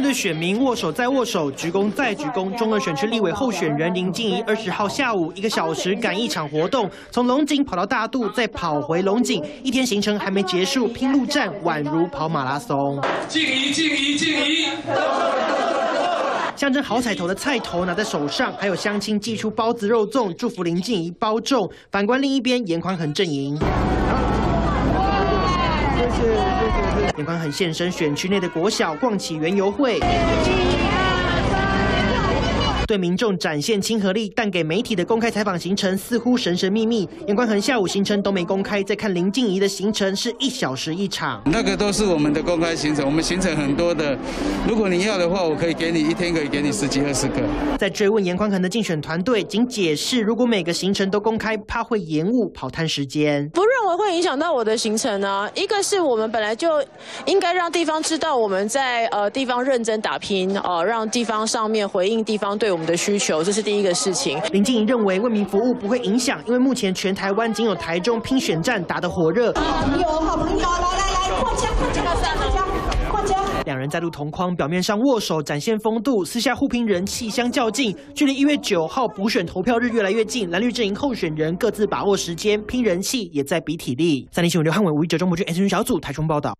对选民握手再握手，鞠躬再鞠躬。中二选区立委候选人林静怡二十号下午一个小时赶一场活动，从龙井跑到大肚，再跑回龙井，一天行程还没结束，拼路战宛如跑马拉松。静怡，静怡，静怡。象征好彩头的菜头拿在手上，还有乡亲寄出包子肉粽，祝福林静怡包中。反观另一边，严宽恒阵营。谢谢谢谢。严宽恒现身选区内的国小，逛起园游会。对民众展现亲和力，但给媒体的公开采访行程似乎神神秘秘。严冠恒下午行程都没公开，再看林静怡的行程是一小时一场，那个都是我们的公开行程，我们行程很多的。如果你要的话，我可以给你一天可以给你十几二十个。在追问严宽恒的竞选团队，仅解释如果每个行程都公开，怕会延误跑摊时间。不认为会影响到我的行程呢？一个是我们本来就应该让地方知道我们在呃地方认真打拼，呃让地方上面回应地方对我。们的需求，这是第一个事情。林静怡认为为民服务不会影响，因为目前全台湾仅有台中拼选战打得火热。好朋友，好朋友，来来来，过枪，过枪，扩枪，扩枪。两人再度同框，表面上握手展现风度，私下互拼人气相较劲。距离一月九号补选投票日越来越近，蓝绿阵营候选人各自把握时间拼人气，也在比体力。三立新闻刘汉伟、吴一哲、中博君 S N 小组台中报道。